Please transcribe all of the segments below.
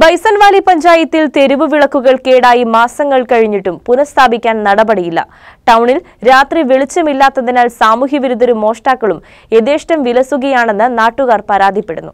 ബൈസൺവാലി പഞ്ചായത്തിൽ തെരുവ് വിളക്കുകൾ കേടായി മാസങ്ങൾ കഴിഞ്ഞിട്ടും പുനഃസ്ഥാപിക്കാൻ നടപടിയില്ല. ടൗണിൽ രാത്രി വെളിച്ചമില്ലാത്തതിനാൽ സാമൂഹ്യവിരുദ്ധരും മോഷ്ടാക്കളും യഥേഷ്ടം വിലസുകയാണെന്ന് നാട്ടുകാർ പരാതിപ്പെടുന്നു.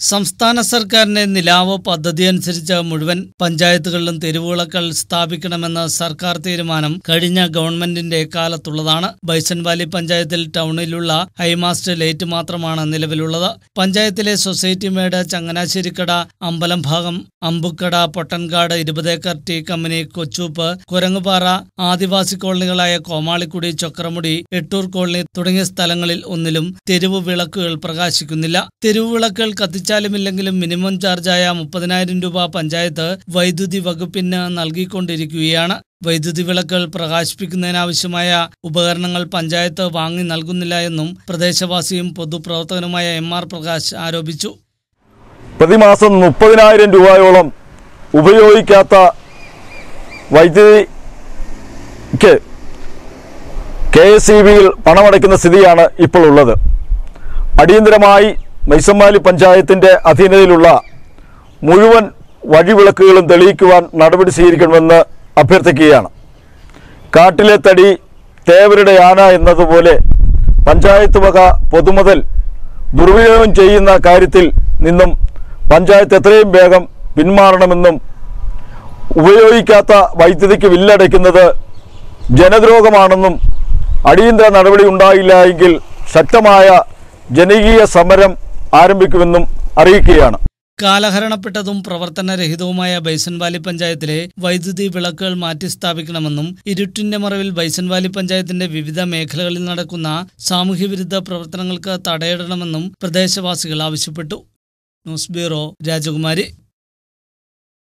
സംസ്ഥാന സർക്കാരിന്റെ നിലാവ് പദ്ധതി അനുസരിച്ച് മുഴുവൻ പഞ്ചായത്തുകളിലും തെരുവുവിളക്കൾ സ്ഥാപിക്കണമെന്ന സർക്കാർ തീരുമാനം കഴിഞ്ഞ ഗവൺമെന്റിന്റെ കാലത്തുള്ളതാണ്. ബൈസൺ വാലി പഞ്ചായത്തിൽ ടൗണിലുള്ള ഹൈമാസ്റ്റ് ലൈറ്റ് മാത്രമാണ് നിലവിലുള്ളത്. പഞ്ചായത്തിലെ സൊസൈറ്റി മേട് ചങ്ങനാശ്ശേരിക്കട അമ്പലം ഭാഗം അമ്പുക്കട പൊട്ടൻകാട് ഇരുപതേക്കർ ടീ കമ്പനി കൊച്ചൂപ്പ് കുരങ്ങുപാറ ആദിവാസി കോളനികളായ കോമാളിക്കുടി ചൊക്രമുടി എട്ടൂർ കോളനി തുടങ്ങിയ സ്ഥലങ്ങളിൽ ഒന്നിലും തെരുവ് വിളക്കുകൾ പ്രകാശിക്കുന്നില്ല. തെരുവ് വിളക്കുകൾ കത്തിച്ചാലുമില്ലെങ്കിലും മിനിമം ചാർജായ മുപ്പതിനായിരം രൂപ പഞ്ചായത്ത് വൈദ്യുതി വകുപ്പിന് നൽകിക്കൊണ്ടിരിക്കുകയാണ്. വൈദ്യുതി വിളക്കുകൾ പ്രകാശിപ്പിക്കുന്നതിനാവശ്യമായ ഉപകരണങ്ങൾ പഞ്ചായത്ത് വാങ്ങി നൽകുന്നില്ല എന്നും പ്രദേശവാസിയും പൊതുപ്രവർത്തകനുമായ എം ആർ പ്രകാശ് ആരോപിച്ചു. പ്രതിമാസം മുപ്പതിനായിരം രൂപയോളം ഉപയോഗിക്കാത്ത വൈദ്യുതിക്ക് കെ എസ് ഇ ബിയിൽ പണമടയ്ക്കുന്ന സ്ഥിതിയാണ് ഇപ്പോൾ ഉള്ളത്. അടിയന്തരമായി മൈസമ്മാലി പഞ്ചായത്തിന്റെ അധീനതയിലുള്ള മുഴുവൻ വഴിവിളക്കുകളും തെളിയിക്കുവാൻ നടപടി സ്വീകരിക്കണമെന്ന് അഭ്യർത്ഥിക്കുകയാണ്. കാട്ടിലെ തടി തേവരുടെ ആന എന്നതുപോലെ പഞ്ചായത്ത് വക പൊതുമുതൽ ദുർവിനിയോഗം ചെയ്യുന്ന കാര്യത്തിൽ നിന്നും പഞ്ചായത്ത് എത്രയും വേഗം പിന്മാറണമെന്നും ഉപയോഗിക്കാത്ത വൈദ്യുതിക്ക് വില്ലടയ്ക്കുന്നത് ജനദ്രോഹമാണെന്നും അടിയന്തര നടപടി ഉണ്ടായില്ല എങ്കിൽ ശക്തമായ ജനകീയ സമരം ആരംഭിക്കുമെന്നും അറിയിക്കുകയാണ്. കാലഹരണപ്പെട്ടതും പ്രവർത്തനരഹിതവുമായ ബൈസൻവാലി പഞ്ചായത്തിലെ വൈദ്യുതി വിളക്കുകൾ മാറ്റിസ്ഥാപിക്കണമെന്നും ഇരുട്ടിന്റെ മറവിൽ ബൈസൻവാലി പഞ്ചായത്തിന്റെ വിവിധ മേഖലകളിൽ നടക്കുന്ന സാമൂഹ്യവിരുദ്ധ പ്രവർത്തനങ്ങൾക്ക് തടയിടണമെന്നും പ്രദേശവാസികൾ ആവശ്യപ്പെട്ടു. ന്യൂസ് ബ്യൂറോ രാജകുമാരി.